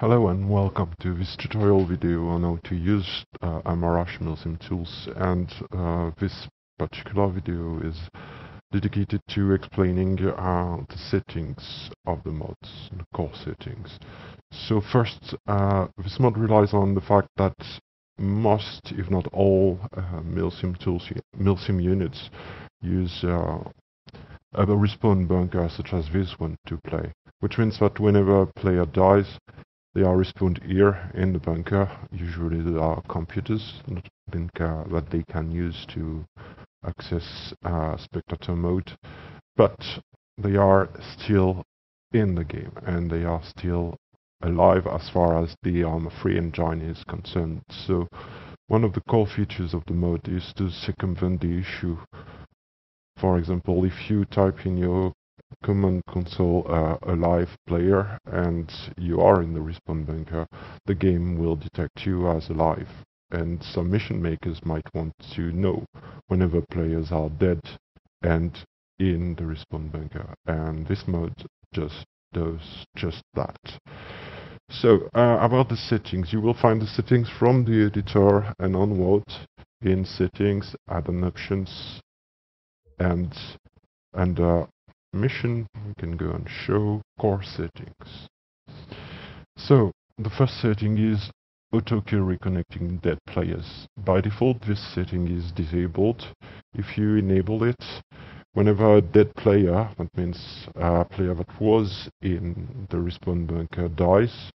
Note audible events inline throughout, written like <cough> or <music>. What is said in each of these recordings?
Hello and welcome to this tutorial video on how to use uh, MRH Milsim tools and uh, this particular video is dedicated to explaining uh, the settings of the mods, the core settings. So first, uh, this mod relies on the fact that most, if not all, uh, Milsim tools, Milsim units use uh, a respawn bunker such as this one to play, which means that whenever a player dies, they are respawned here in the bunker. Usually there are computers that they can use to access uh, spectator mode, but they are still in the game and they are still alive as far as the Arma 3 engine is concerned. So one of the core features of the mode is to circumvent the issue. For example, if you type in your command console uh, a live player and you are in the respawn bunker, the game will detect you as alive. And some mission makers might want to know whenever players are dead and in the respawn bunker. And this mode just does just that. So, uh, about the settings, you will find the settings from the editor and onward in settings, add-on options, and under mission, we can go and show core settings. So, the first setting is auto kill reconnecting dead players. By default, this setting is disabled. If you enable it, whenever a dead player, that means a player that was in the respawn bunker, dies,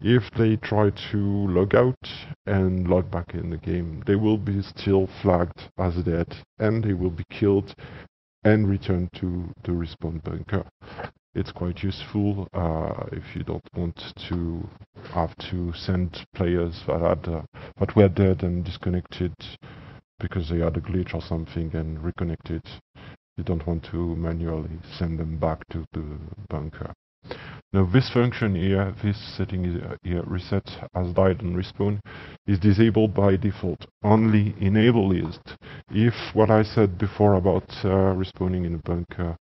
if they try to log out and log back in the game, they will be still flagged as dead and they will be killed and return to the respawn bunker. It's quite useful uh, if you don't want to have to send players that had uh, that were dead and disconnected because they had a glitch or something and reconnected. You don't want to manually send them back to the bunker. Now this function here, this setting here, reset as died and respawn, is disabled by default. Only enable is if what I said before about uh, respawning in a bunker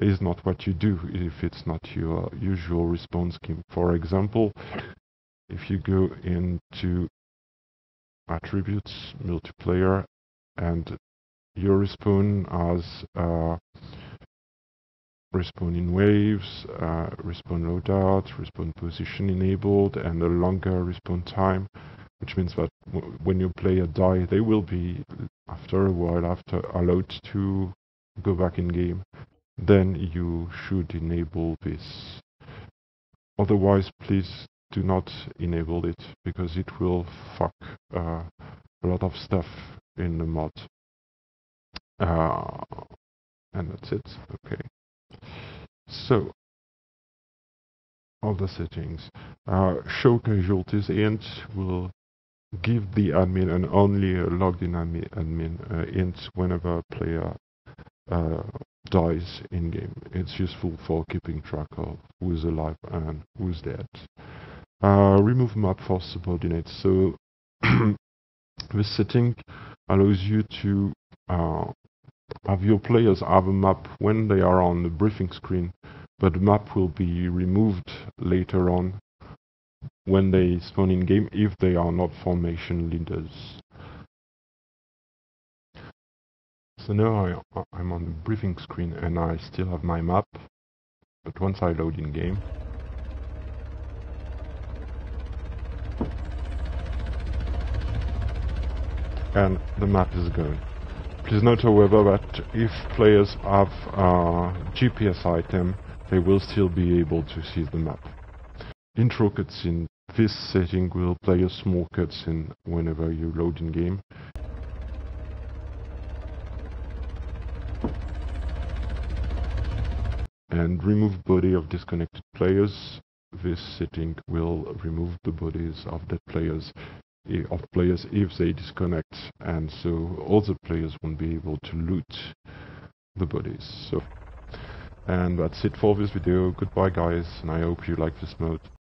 is not what you do, if it's not your usual respawn scheme. For example, if you go into attributes, multiplayer, and your respawn as uh, respawn in waves, uh, respawn loadout, respawn position enabled, and a longer respawn time, which means that when your player die, they will be, after a while, after allowed to go back in game. Then you should enable this. Otherwise, please do not enable it, because it will fuck uh, a lot of stuff in the mod. Uh, and that's it. Okay. So, all the settings. Uh, show casualties int will give the admin and only a logged in admin, admin uh, int whenever a player uh, dies in game. It's useful for keeping track of who's alive and who's dead. Uh, remove map for subordinates. So <clears throat> this setting allows you to uh, have your players have a map when they are on the briefing screen, but the map will be removed later on when they spawn in game if they are not formation leaders. So now I, I'm on the briefing screen and I still have my map, but once I load in game, and the map is gone. Please note, however, that if players have a GPS item, they will still be able to see the map. Intro cutscene. This setting will play a small cutscene whenever you load in game. And remove body of disconnected players. This setting will remove the bodies of dead players of players if they disconnect and so all the players won't be able to loot the bodies. So and that's it for this video. Goodbye guys and I hope you like this mode